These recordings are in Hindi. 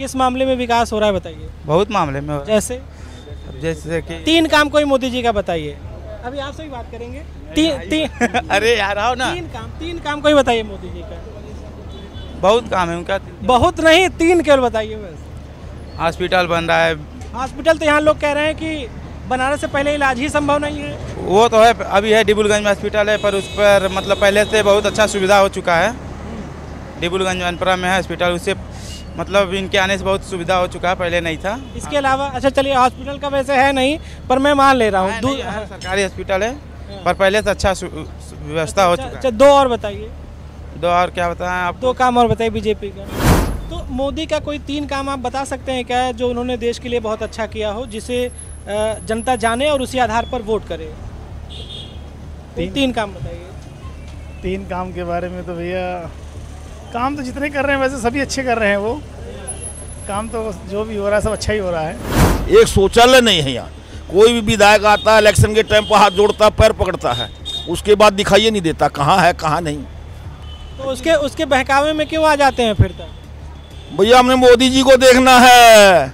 किस मामले में विकास हो रहा है बताइए? बहुत मामले में जैसे? जैसे कि तीन काम कोई मोदी जी का बताइए। अभी आपसे भी बात करेंगे। तीन तीन अरे यार आओ ना। तीन काम तीन काम कोई बताइए मोदी जी का। बहुत काम है उनका। बहुत नहीं तीन केवल बताइए बस। हॉस्पिटल बन रहा है। हॉस्पिटल तो यहाँ लोग कह रहे हैं कि बनाने से पहले इलाज ही संभव नहीं है। वो तो है अभी है डिबुलगंज में हॉस्पिटल है पर उस पर मतलब पहले से बहुत अच्छा सुविधा हो चुका है। डिबुलगंज मनपुरा में है हॉस्पिटल उससे मतलब इनके आने से बहुत सुविधा हो चुका है पहले नहीं था। इसके अलावा अच्छा चलिए हॉस्पिटल का वैसे है नहीं पर मैं मान ले रहा हूँ है नहीं, है, सरकारी हॉस्पिटल है पर पहले से अच्छा व्यवस्था हो अच्छा, चुका अच्छा, दो और बताइए। दो और क्या बताएँ आप? दो काम और बताइए बीजेपी का। तो मोदी का कोई तीन काम आप बता सकते हैं क्या जो उन्होंने देश के लिए बहुत अच्छा किया हो जिसे जनता जाने और उसी आधार पर वोट करे? तीन- तीन काम बताइए। तीन काम के बारे में तो भैया काम तो जितने कर रहे हैं वैसे सभी अच्छे कर रहे हैं वो। काम तो जो भी हो रहा है सब अच्छा ही हो रहा है। एक शौचालय नहीं है यहाँ। कोई भी विधायक आता है इलेक्शन के टाइम पर हाथ जोड़ता है पैर पकड़ता है। उसके बाद दिखाई नहीं देता कहाँ है कहाँ नहीं। तो उसके उसके बहकावे में क्यों आ जाते हैं फिर तक भैया हमने मोदी जी को देखना है।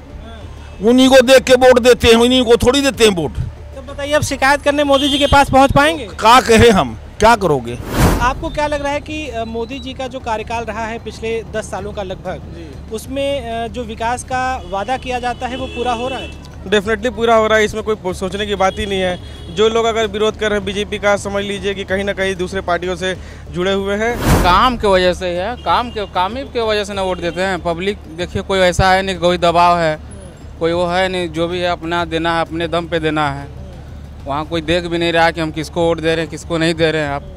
उन्हीं को देख के वोट देते हैं उन्हीं को थोड़ी देते हैं वोट। तो बताइए अब शिकायत करने मोदी जी के पास पहुँच पाएँगे? क्या कहे हम? क्या करोगे? आपको क्या लग रहा है कि मोदी जी का जो कार्यकाल रहा है पिछले दस सालों का लगभग उसमें जो विकास का वादा किया जाता है वो पूरा हो रहा है? डेफिनेटली पूरा हो रहा है इसमें कोई सोचने की बात ही नहीं है। जो लोग अगर विरोध कर रहे हैं बीजेपी का समझ लीजिए कि कहीं ना कहीं दूसरे पार्टियों से जुड़े हुए हैं। काम के वजह से है काम के काम ही के वजह से ना वोट देते हैं। पब्लिक देखिए कोई ऐसा है नहीं कोई दबाव है। कोई वो है नहीं जो भी है अपना देना है अपने दम पे देना है। वहाँ कोई देख भी नहीं रहा कि हम किसको वोट दे रहे हैं किसको नहीं दे रहे हैं। आप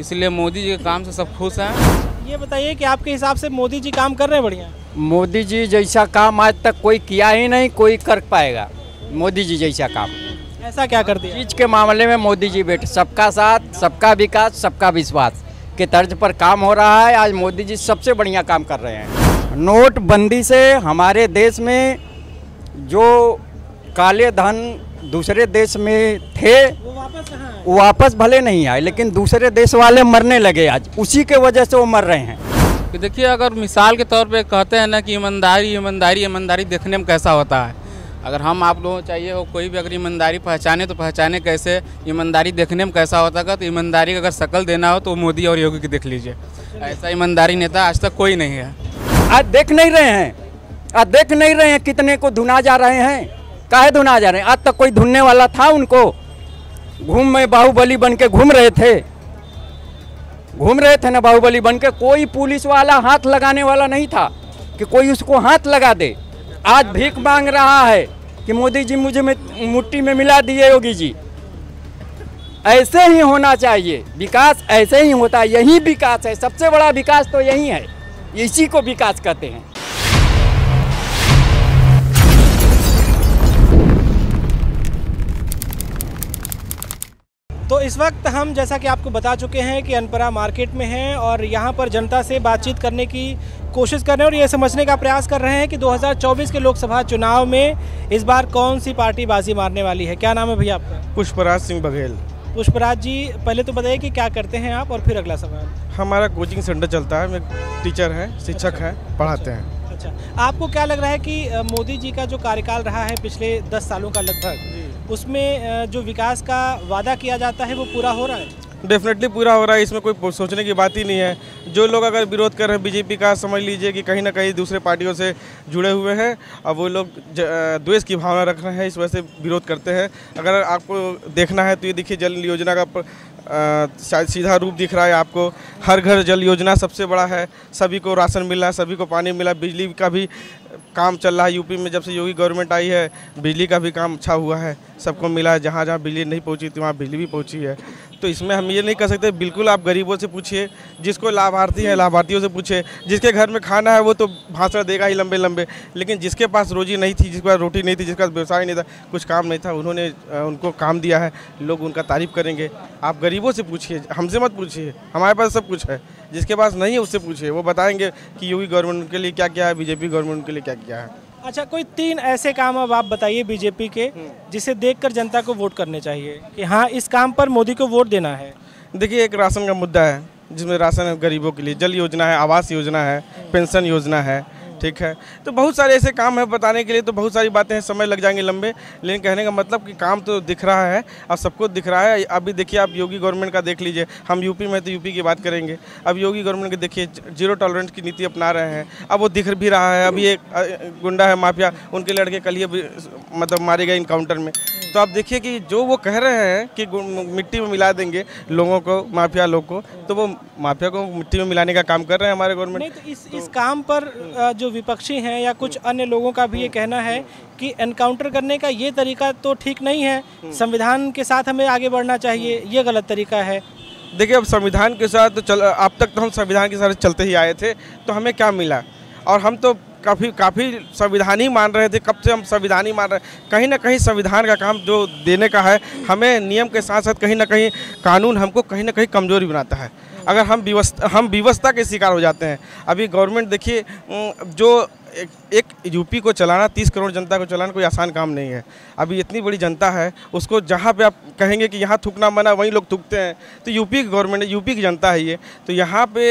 इसलिए मोदी जी के काम से सब खुश हैं। ये बताइए कि आपके हिसाब से मोदी जी काम कर रहे हैं बढ़िया? मोदी जी जैसा काम आज तक कोई किया ही नहीं कोई कर पाएगा। मोदी जी जैसा काम। ऐसा क्या कर दिया? चीज़ के मामले में मोदी जी बेटे सबका साथ सबका विकास सबका विश्वास के तर्ज पर काम हो रहा है। आज मोदी जी सबसे बढ़िया काम कर रहे हैं। नोटबंदी से हमारे देश में जो काले धन दूसरे देश में थे वो वापस वो वापस भले नहीं आए लेकिन दूसरे देश वाले मरने लगे आज। उसी के वजह से वो मर रहे हैं। कि देखिए अगर मिसाल के तौर पे कहते हैं ना कि ईमानदारी ईमानदारी ईमानदारी देखने में कैसा होता है? अगर हम आप लोगों को चाहिए हो कोई भी अगर ईमानदारी पहचाने तो पहचाने कैसे? ईमानदारी देखने में कैसा होता है? तो ईमानदारी का अगर शक्ल देना हो तो मोदी और योगी की देख लीजिए। ऐसा ईमानदारी नेता आज तक कोई नहीं है। आज देख नहीं रहे हैं। आज देख नहीं रहे हैं कितने को धुना जा रहे हैं। काहे धुना जा रहे हैं? आज तक कोई धुनने वाला था उनको? घूम में बाहुबली बन के घूम रहे थे। घूम रहे थे ना बाहुबली बन के कोई पुलिस वाला हाथ लगाने वाला नहीं था कि कोई उसको हाथ लगा दे। आज भीख मांग रहा है कि मोदी जी मुझे मुट्ठी में मिला दिए योगी जी। ऐसे ही होना चाहिए। विकास ऐसे ही होता है। यही विकास है। सबसे बड़ा विकास तो यही है। इसी को विकास कहते हैं। तो इस वक्त हम जैसा कि आपको बता चुके हैं कि अनपरा मार्केट में हैं और यहाँ पर जनता से बातचीत करने की कोशिश कर रहे हैं और ये समझने का प्रयास कर रहे हैं कि 2024 के लोकसभा चुनाव में इस बार कौन सी पार्टी बाजी मारने वाली है। क्या नाम है भैया आपका? पुष्पराज सिंह बघेल। पुष्पराज जी पहले तो बताइए कि क्या करते हैं आप और फिर अगला सवाल। हमारा कोचिंग सेंटर चलता है मैं टीचर हैं शिक्षक अच्छा, हैं पढ़ाते हैं। अच्छा। आपको क्या लग रहा है कि मोदी जी का जो कार्यकाल रहा है पिछले दस सालों का लगभग उसमें जो विकास का वादा किया जाता है, वो पूरा हो रहा है? डेफिनेटली पूरा हो रहा है, इसमें कोई सोचने की बात ही नहीं है। जो लोग अगर विरोध कर रहे हैं, बीजेपी का, समझ लीजिए कि कहीं ना कहीं दूसरे पार्टियों से जुड़े हुए हैं और वो लोग द्वेष की भावना रख रहे हैं, इस वजह से विरोध करते हैं। अगर आपको देखना है तो ये देखिए, जल योजना का शायद सीधा रूप दिख रहा है आपको। हर घर जल योजना सबसे बड़ा है, सभी को राशन मिला सभी को पानी मिला बिजली का भी काम चल रहा है यूपी में, जब से योगी गवर्नमेंट आई है, बिजली का भी काम अच्छा हुआ है, सबको मिला है, जहाँ जहाँ बिजली नहीं पहुँची थी वहाँ बिजली भी पहुँची है। तो इसमें हम ये नहीं कर सकते, बिल्कुल आप गरीबों से पूछिए, जिसको लाभार्थी हैं, लाभार्थियों से पूछिए, जिसके घर में खाना है वो तो भाषण देगा ही लंबे लंबे, लेकिन जिसके पास रोजी नहीं थी, जिसके पास रोटी नहीं थी, जिसके पास व्यवसाय नहीं था, कुछ काम नहीं था, उन्होंने उनको काम दिया है, लोग उनका तारीफ़ करेंगे। आप गरीबों से पूछिए, हमसे मत पूछिए, हमारे पास सब कुछ है, जिसके पास नहीं है उससे पूछिए, वो बताएँगे कि योगी गवर्नमेंट उनके लिए क्या क्या है, बीजेपी गवर्नमेंट उनके लिए क्या क्या है। अच्छा कोई तीन ऐसे काम अब आप बताइए बीजेपी के जिसे देखकर जनता को वोट करने चाहिए कि हाँ इस काम पर मोदी को वोट देना है। देखिए एक राशन का मुद्दा है जिसमें राशन गरीबों के लिए जल योजना है आवास योजना है पेंशन योजना है। ठीक है। तो बहुत सारे ऐसे काम है बताने के लिए तो बहुत सारी बातें हैं समय लग जाएँगे लंबे। लेकिन कहने का मतलब कि काम तो दिख रहा है और सबको दिख रहा है। अभी देखिए आप योगी गवर्नमेंट का देख लीजिए। हम यूपी में तो यूपी की बात करेंगे। अब योगी गवर्नमेंट के देखिए ज़ीरो टॉलरेंस की नीति अपना रहे हैं। अब वो दिख भी रहा है। अभी एक गुंडा है माफिया उनके लड़के कल ही मतलब मारे गए इनकाउंटर में। तो आप देखिए कि जो वो कह रहे हैं कि मिट्टी में मिला देंगे लोगों को माफिया लोग को तो वो माफिया को मिट्टी में मिलाने का काम कर रहे हैं हमारे गवर्नमेंट। तो इस तो, इस काम पर जो विपक्षी हैं या कुछ अन्य लोगों का भी ये कहना है कि एनकाउंटर करने का ये तरीका तो ठीक नहीं है। संविधान के साथ हमें आगे बढ़ना चाहिए, ये गलत तरीका है। देखिए, अब संविधान के साथ तो चल, अब तक तो हम संविधान के साथ चलते ही आए थे तो हमें क्या मिला? और हम तो काफ़ी काफ़ी संविधान ही मान रहे थे, कब से हम संविधान ही मान रहे, कहीं ना कहीं संविधान का काम जो देने का है, हमें नियम के साथ साथ कहीं ना कहीं कानून हमको कहीं ना कहीं कमज़ोरी बनाता है। अगर हम व्यवस्था हम व्यवस्था के शिकार हो जाते हैं। अभी गवर्नमेंट देखिए जो एक, एक यूपी को चलाना तीस करोड़ जनता को चलाना कोई आसान काम नहीं है। अभी इतनी बड़ी जनता है उसको जहाँ पे आप कहेंगे कि यहाँ थूकना मना वहीं लोग थूकते हैं। तो यूपी की गवर्नमेंट यूपी की जनता है ये। तो यहाँ पे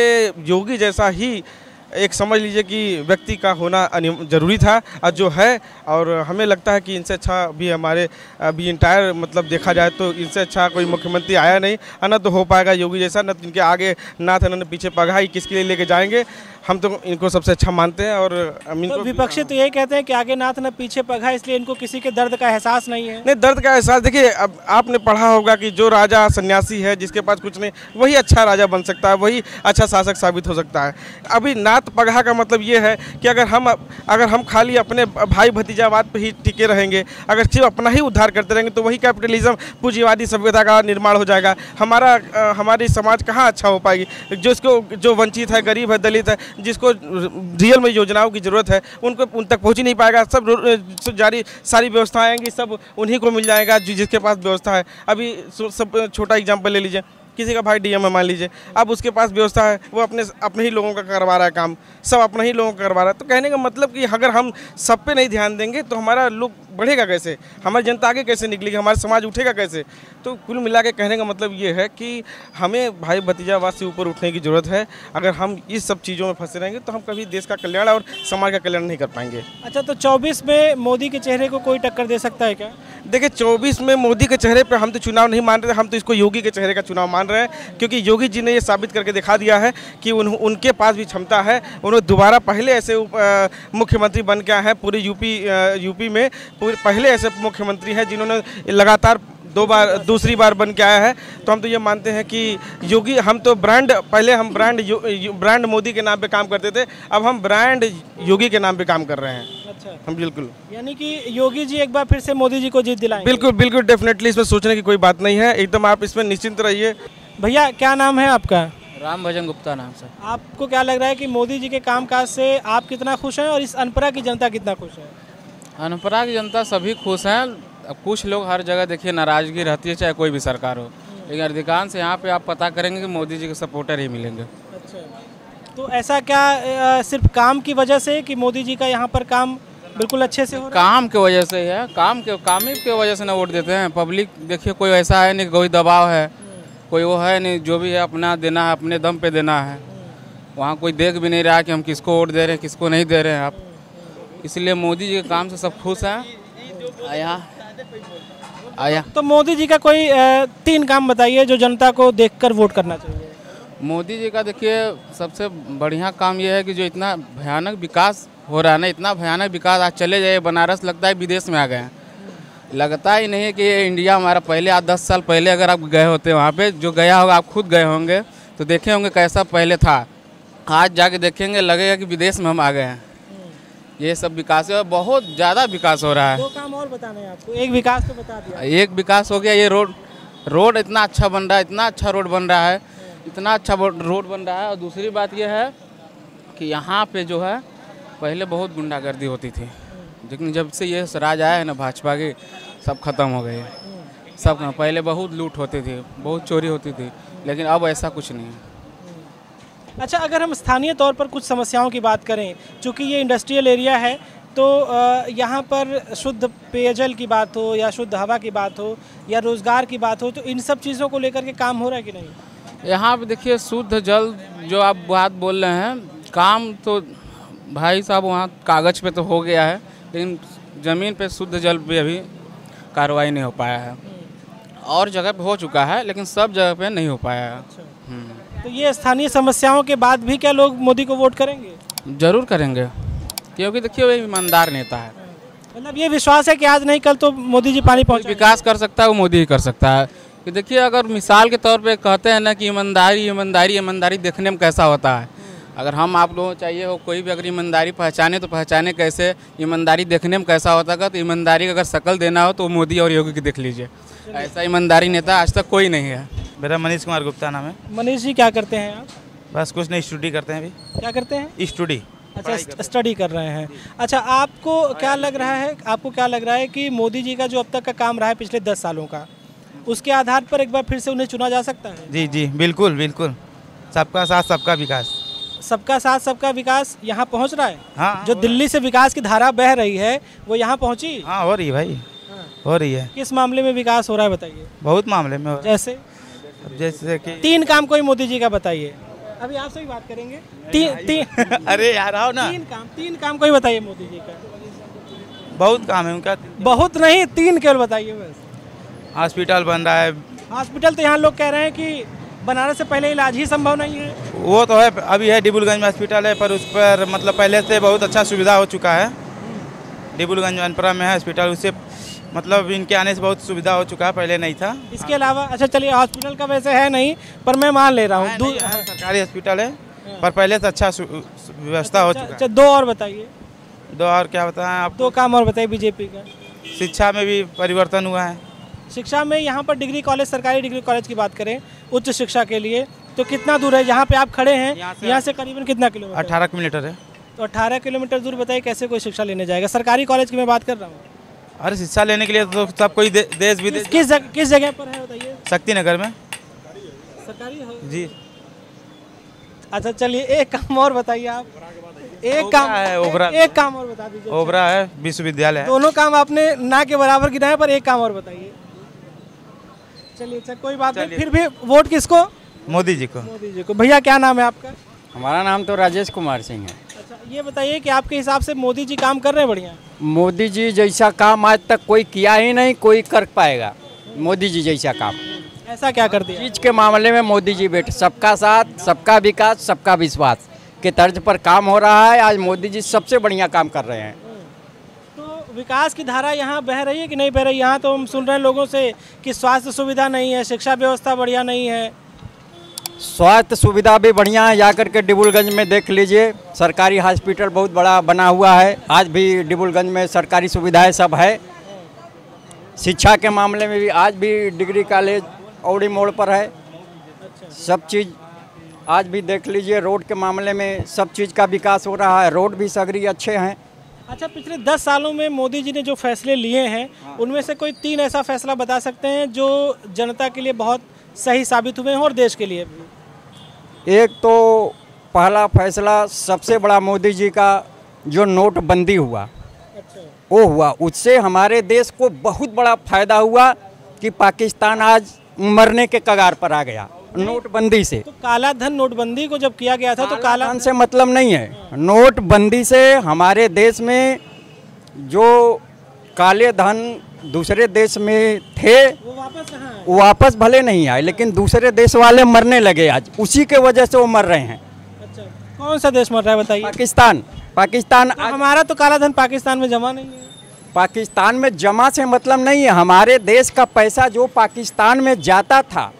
योगी जैसा ही एक समझ लीजिए कि व्यक्ति का होना ज़रूरी था और जो है, और हमें लगता है कि इनसे अच्छा भी हमारे अभी इंटायर मतलब देखा जाए तो इनसे अच्छा कोई मुख्यमंत्री आया नहीं न तो हो पाएगा योगी जैसा, न तो इनके आगे नाथ न पीछे पगाई किसके लिए लेके जाएँगे? हम तो इनको सबसे अच्छा मानते हैं और तो विपक्षी तो यही कहते हैं कि आगे नाथ न पीछे पगा इसलिए इनको किसी के दर्द का एहसास नहीं है। नहीं दर्द का एहसास देखिए अब आपने पढ़ा होगा कि जो राजा सन्यासी है जिसके पास कुछ नहीं वही अच्छा राजा बन सकता है वही अच्छा शासक साबित हो सकता है। अभी नाथ पगहा का मतलब ये है कि अगर हम अगर हम खाली अपने भाई भतीजावाद पर ही टिके रहेंगे अगर सिर्फ़ अपना ही उद्धार करते रहेंगे तो वही कैपिटलिज्म पूंजीवादी सभ्यता का निर्माण हो जाएगा। हमारा हमारी समाज कहाँ अच्छा हो पाएगी? जिसको जो वंचित है गरीब है दलित है जिसको रियल में योजनाओं की ज़रूरत है, उनको उन तक पहुँच ही नहीं पाएगा। सब जारी सारी व्यवस्थाएँ आएँगी, सब उन्हीं को मिल जाएगा जिसके पास व्यवस्था है। अभी सब छोटा एग्ज़ाम्पल ले लीजिए। किसी का भाई डीएम है, मान लीजिए, अब उसके पास व्यवस्था है, वो अपने अपने ही लोगों का करवा रहा है काम, सब अपने ही लोगों का करवा रहा है तो कहने का मतलब कि अगर हम सब पे नहीं ध्यान देंगे तो हमारा लोग बढ़ेगा कैसे? हमारी जनता आगे कैसे निकलेगी? हमारा समाज उठेगा कैसे? तो कुल मिला के कहने का मतलब ये है कि हमें भाई भतीजावाद से ऊपर उठने की ज़रूरत है। अगर हम इस सब चीज़ों में फंसे रहेंगे तो हम कभी देश का कल्याण और समाज का कल्याण नहीं कर पाएँगे। अच्छा तो 24 में मोदी के चेहरे को कोई टक्कर दे सकता है क्या? देखिए 24 में मोदी के चेहरे पर हम तो चुनाव नहीं मान रहे हम तो इसको योगी के चेहरे का चुनाव मान रहे हैं क्योंकि योगी जी ने ये साबित करके दिखा दिया है कि उन, उनके पास भी क्षमता है उन्होंने दोबारा पहले ऐसे मुख्यमंत्री बन के आए हैं पूरे यूपी यूपी में पूरे पहले ऐसे मुख्यमंत्री हैं जिन्होंने लगातार दो बार दूसरी बार बन के आया है। तो हम तो ये मानते हैं कि योगी हम तो ब्रांड पहले हम brand yo, yo, brand Modi के नाम पे काम करते थे अब हम ब्रांड योगी के नाम पे काम कर रहे हैं। अच्छा। हम बिल्कुल। यानी कि योगी जी एक बार फिर से मोदी जी को जीत दिलाएँगे। बिल्कुल बिल्कुल डेफिनेटली इसमें सोचने की कोई बात नहीं है। एकदम आप इसमें निश्चिंत रहिए। भैया क्या नाम है आपका? राम भजन गुप्ता नाम से आपको क्या लग रहा है कि मोदी जी के कामकाज से आप कितना खुश हैं और इस अनपरा की जनता कितना खुश है? अनपरा की जनता सभी खुश हैं। अब कुछ लोग हर जगह देखिए नाराज़गी रहती है चाहे कोई भी सरकार हो। लेकिन अधिकांश यहाँ पे आप पता करेंगे कि मोदी जी के सपोर्टर ही मिलेंगे। अच्छा। तो ऐसा क्या अ, सिर्फ़ काम की वजह से कि मोदी जी का यहाँ पर काम बिल्कुल अच्छे से हो रहा काम के वजह से ही है। काम के काम ही के वजह से ना वोट देते हैं। पब्लिक देखिए कोई ऐसा है नहीं कोई दबाव है। कोई वो है नहीं जो भी है अपना देना है अपने दम पे देना है। वहाँ कोई देख भी नहीं रहा कि हम किसको वोट दे रहे हैं किसको नहीं दे रहे हैं आप। इसलिए मोदी जी के काम से सब खुश हैं। यहाँ आया। तो मोदी जी का कोई तीन काम बताइए जो जनता को देखकर वोट करना चाहिए। मोदी जी का देखिए सबसे बढ़िया काम यह है कि जो इतना भयानक विकास हो रहा है ना इतना भयानक विकास आज चले जाए बनारस लगता है विदेश में आ गए हैं। लगता ही नहीं है कि ये इंडिया हमारा पहले आज दस साल पहले अगर आप गए होते वहाँ पे जो गया होगा आप खुद गए होंगे तो देखे होंगे कैसा पहले था। आज जाके देखेंगे लगेगा कि विदेश में हम आ गए हैं। ये सब विकास है और बहुत ज़्यादा विकास हो रहा है। दो काम और बताने हैं आपको। एक विकास तो बता दिया। एक विकास हो गया ये रोड रोड इतना अच्छा बन रहा है इतना अच्छा रोड बन रहा है इतना अच्छा रोड बन रहा है। और दूसरी बात यह है कि यहाँ पे जो है पहले बहुत गुंडागर्दी होती थी। लेकिन जब से ये राज आया है ना भाजपा की सब खत्म हो गई सब पहले बहुत लूट होती थी बहुत चोरी होती थी। लेकिन अब ऐसा कुछ नहीं है। अच्छा अगर हम स्थानीय तौर पर कुछ समस्याओं की बात करें चूँकि ये इंडस्ट्रियल एरिया है तो यहाँ पर शुद्ध पेयजल की बात हो या शुद्ध हवा की बात हो या रोज़गार की बात हो तो इन सब चीज़ों को लेकर के काम हो रहा है कि नहीं? यहाँ पर देखिए शुद्ध जल जो आप बात बोल रहे हैं काम तो भाई साहब वहाँ कागज़ पे तो हो गया है लेकिन ज़मीन पे शुद्ध जल पे अभी कार्रवाई नहीं हो पाया है। और जगह पे हो चुका है लेकिन सब जगह पे नहीं हो पाया है। हम्म। तो ये स्थानीय समस्याओं के बाद भी क्या लोग मोदी को वोट करेंगे? ज़रूर करेंगे क्योंकि देखिए वो ईमानदार नेता है। मतलब ये विश्वास है कि आज नहीं कल तो मोदी जी पानी पहुँच विकास कर सकता है वो मोदी ही कर सकता है। कि देखिए अगर मिसाल के तौर पे कहते हैं ना कि ईमानदारी ईमानदारी ईमानदारी देखने में कैसा होता है? अगर हम आप लोगों चाहिए हो कोई भी अगर ईमानदारी पहचाने तो पहचाने कैसे? ईमानदारी देखने में कैसा होता है? तो ईमानदारी का अगर शक्ल देना हो तो मोदी और योगी की देख लीजिए। ऐसा ईमानदारी नेता आज तक कोई नहीं है। मेरा मनीष कुमार गुप्ता नाम है। मनीष जी क्या करते हैं आप? बस कुछ नहीं स्टडी करते हैं अभी। क्या करते हैं? स्टडी। अच्छा स्टडी कर रहे हैं। अच्छा आपको क्या लग रहा है आपको क्या लग रहा है कि मोदी जी का जो अब तक का काम रहा है पिछले दस सालों का उसके आधार पर एक बार फिर से उन्हें चुना जा सकता है? जी जी बिल्कुल बिल्कुल। सबका साथ सबका विकास। सबका साथ सबका विकास यहाँ पहुँच रहा है? हाँ जो दिल्ली से विकास की धारा बह रही है वो यहाँ पहुँची? हाँ हो रही है भाई। हो। रही है। किस मामले में विकास हो रहा है बताइए? बहुत मामले में हो जैसे है। जैसे कि तीन काम कोई मोदी जी का बताइए। अभी आपसे भी बात करेंगे। तीन तीन अरे यार आओ ना। तीन काम तीन काम कोई बताइए मोदी जी का। बहुत काम है उनका। बहुत नहीं तीन केवल बताइए बस। हॉस्पिटल बन रहा है। हॉस्पिटल तो यहाँ लोग कह रहे हैं कि बनारस से पहले इलाज ही संभव नहीं है। वो तो है अभी है डिबुलगंज में हॉस्पिटल है पर उस पर मतलब पहले से बहुत अच्छा सुविधा हो चुका है। डिबुलगंज मनपुरा में है हॉस्पिटल उससे मतलब इनके आने से बहुत सुविधा हो चुका है पहले नहीं था। इसके अलावा अच्छा चलिए हॉस्पिटल का वैसे है नहीं पर मैं मान ले रहा हूँ है, सरकारी हॉस्पिटल है पर पहले से अच्छा व्यवस्था हो अच्छा, चुका अच्छा, दो और बताइए। दो और क्या बताएँ आप दो काम और बताइए बीजेपी का। शिक्षा में भी परिवर्तन हुआ है। शिक्षा में यहाँ पर डिग्री कॉलेज सरकारी डिग्री कॉलेज की बात करें उच्च शिक्षा के लिए तो कितना दूर है? जहाँ पे आप खड़े हैं यहाँ से- यहाँ से करीबन कितना किलोमीटर? अठारह किलोमीटर है। तो 18 किलोमीटर दूर बताइए कैसे कोई शिक्षा लेने जाएगा? सरकारी कॉलेज की मैं बात कर रहा हूँ। अरे शिक्षा लेने के लिए तो सब कोई दे, देश किस विदेश किस जगह किस जगह पर है बताइए? शक्ति नगर में। सरकारी हो? जी। अच्छा चलिए एक काम और बताइए आप। एक काम है, ओबरा। एक, एक काम और बता दीजिए। ओबरा है विश्वविद्यालय है। दोनों काम आपने ना के बराबर गिनाए पर एक काम और बताइए। चलिए अच्छा कोई बात नहीं फिर भी वोट किसको? मोदी जी को। मोदी जी को। भैया क्या नाम है आपका? हमारा नाम तो राजेश कुमार सिंह है। अच्छा ये बताइए कि आपके हिसाब से मोदी जी काम कर रहे हैं बढ़िया? मोदी जी जैसा काम आज तक कोई किया ही नहीं कोई कर पाएगा। मोदी जी जैसा काम। ऐसा क्या कर दिया? चीज़ के मामले में मोदी जी बैठे। सबका साथ सबका विकास सबका विश्वास के तर्ज पर काम हो रहा है। आज मोदी जी सबसे बढ़िया काम कर रहे हैं। तो विकास की धारा यहाँ बह रही है कि नहीं बह रही? यहाँ तो हम सुन रहे हैं लोगों से कि स्वास्थ्य सुविधा नहीं है शिक्षा व्यवस्था बढ़िया नहीं है। स्वास्थ्य सुविधा भी बढ़िया है। जाकर के डिबुलगंज में देख लीजिए सरकारी हॉस्पिटल बहुत बड़ा बना हुआ है। आज भी डिबुलगंज में सरकारी सुविधाएँ सब है। शिक्षा के मामले में भी आज भी डिग्री कॉलेज औड़ी मोड़ पर है। सब चीज़ आज भी देख लीजिए रोड के मामले में सब चीज़ का विकास हो रहा है। रोड भी सगरी अच्छे हैं। अच्छा पिछले दस सालों में मोदी जी ने जो फैसले लिए हैं। उनमें से कोई तीन ऐसा फैसला बता सकते हैं जो जनता के लिए बहुत सही साबित हुए हैं और देश के लिए भी। एक तो पहला फैसला सबसे बड़ा मोदी जी का जो नोटबंदी हुआ अच्छा। वो हुआ। उससे हमारे देश को बहुत बड़ा फ़ायदा हुआ कि पाकिस्तान आज मरने के कगार पर आ गया नोटबंदी से। तो काला धन नोटबंदी को जब किया गया था तो काला धन से मतलब नहीं है। नोटबंदी से हमारे देश में जो काले धन दूसरे देश में थे वो वापस वो वापस भले नहीं आए लेकिन दूसरे देश वाले मरने लगे आज। उसी के वजह से वो मर रहे हैं। अच्छा कौन सा देश मर रहा है बताइए? पाकिस्तान। पाकिस्तान तो आज हमारा तो काला धन पाकिस्तान में जमा नहीं है। पाकिस्तान में जमा से मतलब नहीं है। हमारे देश का पैसा जो पाकिस्तान में जाता था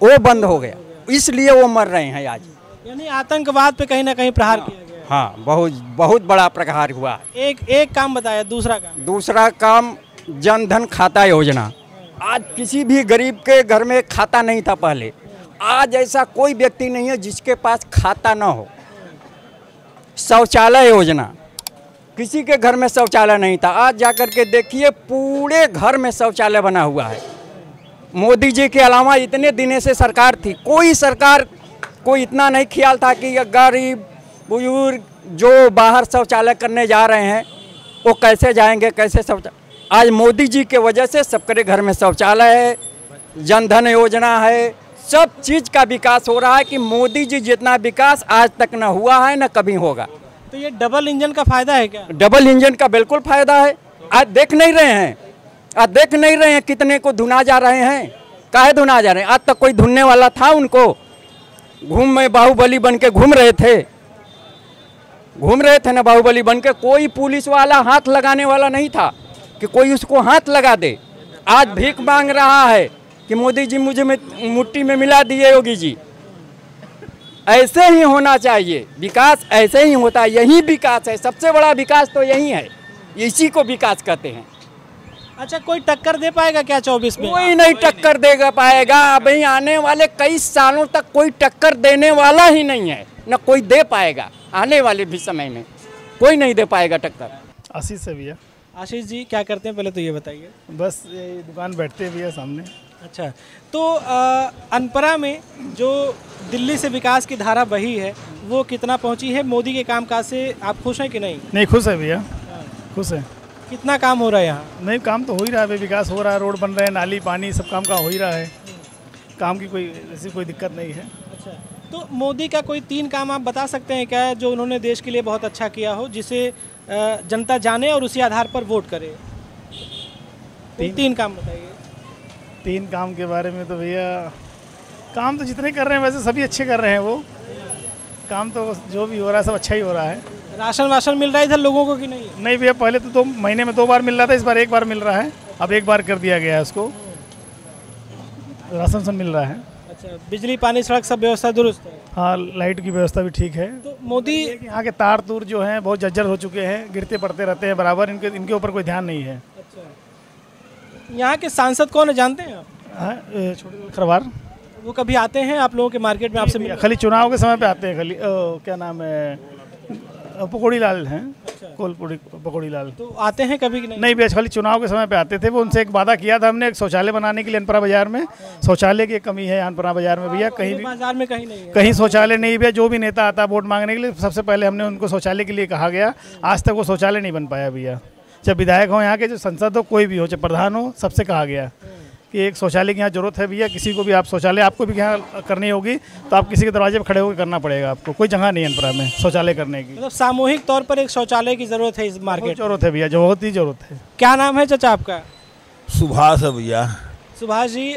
वो बंद हो गया। इसलिए वो मर रहे हैं आज। यानी आतंकवाद पे कहीं ना कहीं प्रहार किया गया। हाँ बहुत बहुत बड़ा प्रहार हुआ। एक एक काम बताया दूसरा काम। दूसरा काम जन धन खाता योजना। आज किसी भी गरीब के घर में खाता नहीं था पहले। आज ऐसा कोई व्यक्ति नहीं है जिसके पास खाता ना हो। शौचालय योजना। किसी के घर में शौचालय नहीं था। आज जाकर के देखिए पूरे घर में शौचालय बना हुआ है। मोदी जी के अलावा इतने दिने से सरकार थी। कोई सरकार को इतना नहीं ख्याल था कि गरीब, बुज़ुर्ग जो बाहर शौचालय करने जा रहे हैं, वो कैसे जाएँगे, कैसे शौचालय आज मोदी जी के वजह से सबके घर में शौचालय है जनधन योजना है सब चीज़ का विकास हो रहा है कि मोदी जी जितना विकास आज तक न हुआ है न कभी होगा। तो ये डबल इंजन का फ़ायदा है क्या? डबल इंजन का बिल्कुल फ़ायदा है। आज देख नहीं रहे हैं आज देख नहीं रहे हैं कितने को धुना जा रहे हैं। काहे धुना जा रहे हैं? आज तक कोई धुनने वाला था उनको? घूम में बाहुबली बन के घूम रहे थे। घूम रहे थे ना बाहुबली बन के कोई पुलिस वाला हाथ लगाने वाला नहीं था। कि कोई उसको हाथ लगा दे। आज भीख मांग रहा है कि मोदी जी मुझे में मुट्ठी में मिला दिए योगी जी। ऐसे ही होना चाहिए। विकास ऐसे ही होता है यही विकास है। सबसे बड़ा विकास तो यही है। इसी को विकास कहते हैं। अच्छा कोई टक्कर दे पाएगा क्या चौबीस में? कोई नहीं टक्कर देगा पाएगा। अभी आने वाले कई सालों तक कोई टक्कर देने वाला ही नहीं है। न कोई दे पाएगा। आने वाले भी समय में कोई नहीं दे पाएगा टक्कर। आशीष से भैया आशीष जी क्या करते हैं? पहले तो ये बताइए। बस ये दुकान बैठते हैं भैया सामने। अच्छा तो अनपरा में जो दिल्ली से विकास की धारा बही है वो कितना पहुँची है? मोदी के कामकाज से आप खुश हैं कि नहीं? नहीं खुश है भैया। खुश है। कितना काम हो रहा है यहाँ? नहीं काम तो हो ही रहा है विकास हो रहा है रोड बन रहे हैं नाली पानी सब काम का हो ही रहा है। काम की कोई ऐसी कोई दिक्कत नहीं है। अच्छा तो मोदी का कोई तीन काम आप बता सकते हैं क्या जो उन्होंने देश के लिए बहुत अच्छा किया हो जिसे जनता जाने और उसी आधार पर वोट करे। तीन- तीन काम बताइए। तीन काम के बारे में तो भैया काम तो जितने कर रहे हैं वैसे सभी अच्छे कर रहे हैं वो। काम तो जो भी हो रहा है सब अच्छा ही हो रहा है। राशन वाशन मिल रहा है इधर लोगों को कि नहीं? नहीं भैया पहले तो दो महीने में दो बार मिल रहा था इस बार एक बार मिल रहा है। अब एक बार कर दिया गया है उसको। राशन सब मिल रहा है। अच्छा बिजली पानी सड़क सब व्यवस्था दुरुस्त है? हाँ लाइट की व्यवस्था भी ठीक है। तो मोदी यहाँ के तार तूर जो हैं बहुत जर्जर हो चुके हैं गिरते पड़ते रहते हैं बराबर इनके इनके ऊपर कोई ध्यान नहीं है। अच्छा। यहाँ के सांसद कौन है जानते हैं आप? हाँ, छोटे खरवार वो कभी आते हैं आप लोगों के मार्केट में आपसे खाली चुनाव के समय पे आते हैं खाली। क्या नाम है? पकौड़ी लाल हैं। कोलपुरी पकौड़ी लाल तो आते हैं कभी नहीं? नहीं भैया खाली चुनाव के समय पे आते थे वो उनसे एक वादा किया था हमने एक शौचालय बनाने के लिए अनपरा बाज़ार में। शौचालय की कमी है अनपरा बाज़ार में भैया कहीं भी। बाज़ार में कहीं नहीं कहीं शौचालय नहीं भैया जो भी नेता आता है वोट मांगने के लिए सबसे पहले हमने उनको शौचालय के लिए कहा गया। आज तक वो शौचालय नहीं बन पाया भैया। चाहे विधायक हो यहाँ के जो संसद हो कोई भी हो चाहे प्रधान हो सबसे कहा गया। कि एक शौचालय की यहाँ ज़रूरत है भैया किसी को भी आप शौचालय आपको भी यहाँ करनी होगी तो आप किसी के दरवाजे पर खड़े होकर करना पड़ेगा आपको। कोई जगह नहीं है अनपरा में शौचालय करने की। मतलब सामूहिक तौर पर एक शौचालय की ज़रूरत है इस मार्केट में। ज़रूरत है भैया जो बहुत ही ज़रूरत है। क्या नाम है चाचा आपका? सुभाष है भैया। सुभाष जी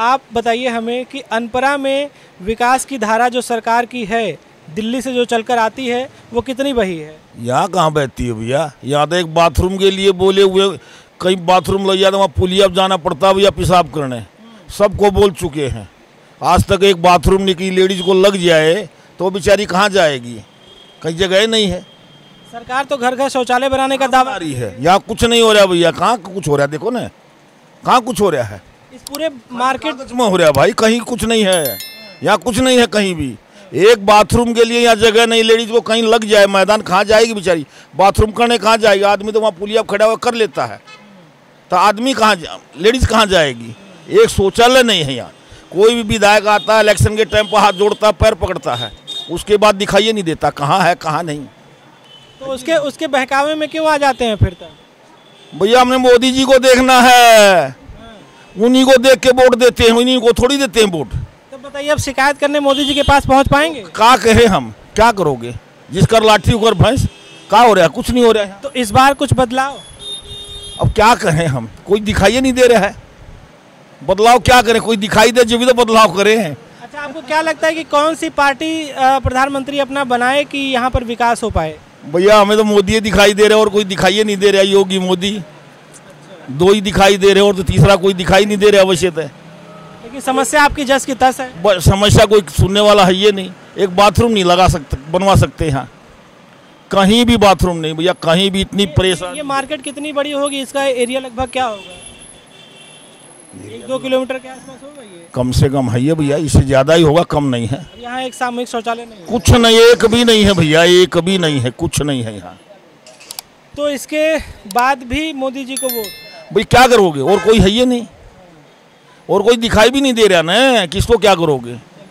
आप बताइए हमें कि अनपरा में विकास की धारा जो सरकार की है दिल्ली से जो चलकर आती है वो कितनी बही है? यहाँ कहाँ बहती है भैया? यहाँ तो एक बाथरूम के लिए बोले हुए कहीं बाथरूम लग जाता वहाँ पुलिया जाना पड़ता है भैया पेशाब करने। सबको बोल चुके हैं। आज तक एक बाथरूम निकली लेडीज़ को लग जाए तो बेचारी कहाँ जाएगी? कहीं जगह नहीं है। सरकार तो घर घर शौचालय बनाने का दावा रही है? यहाँ कुछ नहीं हो रहा भैया। कहाँ कुछ हो रहा है? देखो ना। कहाँ कुछ हो रहा है? इस पूरे मार्केट में हो रहा है भाई? कहीं कुछ नहीं है। यहाँ कुछ नहीं है कहीं भी। एक बाथरूम के लिए यहाँ जगह नहीं। लेडीज़ को कहीं लग जाए मैदान कहाँ जाएगी बेचारी? बाथरूम करने कहाँ जाएगी? आदमी तो वहाँ पुलिया खड़ा हुआ कर लेता है। तो आदमी कहाँ लेडीज़ कहाँ जाएगी? एक शौचालय नहीं है यहाँ। कोई भी विधायक आता है इलेक्शन के टाइम पर हाथ जोड़ता पैर पकड़ता है। उसके बाद दिखाई नहीं देता कहाँ है कहाँ नहीं। तो उसके उसके बहकावे में क्यों आ जाते हैं फिर तक भैया हमने मोदी जी को देखना है। उन्हीं को देख के वोट देते हैं उन्हीं को थोड़ी देते हैं वोट। तो बताइए अब शिकायत करने मोदी जी के पास पहुँच पाएँगे? का कहे हम? क्या करोगे? जिसकर लाठी उकर भैंस का हो रहा है? कुछ नहीं हो रहा है। तो इस बार कुछ बदलाव? अब क्या कहें हम? कोई दिखाई नहीं दे रहा है। बदलाव क्या करें? कोई दिखाई दे जो भी तो बदलाव करे हैं। अच्छा आपको क्या लगता है कि कौन सी पार्टी प्रधानमंत्री अपना बनाए कि यहाँ पर विकास हो पाए? भैया हमें तो मोदी दिखाई दे रहे और कोई दिखाई नहीं दे रहा योगी मोदी। दो ही दिखाई दे रहे और तो तीसरा कोई दिखाई नहीं दे रहा अवश्य है। लेकिन समस्या आपकी जस की तस है। समस्या कोई सुनने वाला है ये नहीं। एक बाथरूम नहीं लगा सकते बनवा सकते यहाँ कहीं भी बाथरूम नहीं भैया कहीं भी इतनी परेशान ये मार्केट कितनी बड़ी होगी? इसका एरिया लगभग क्या होगा? एक दो किलोमीटर के आसपास होगा ये? कम से कम है ये भैया इससे ज़्यादा ही होगा कम नहीं है। यहाँ एक सामूहिक शौचालय नहीं है। कुछ नहीं एक भी नहीं है भैया एक भी नहीं है कुछ नहीं है यहाँ। तो इसके बाद भी मोदी जी को वोट? भाई क्या करोगे? और कोई है ये नहीं। और कोई दिखाई भी नहीं दे रहा ना किसको क्या करोगे?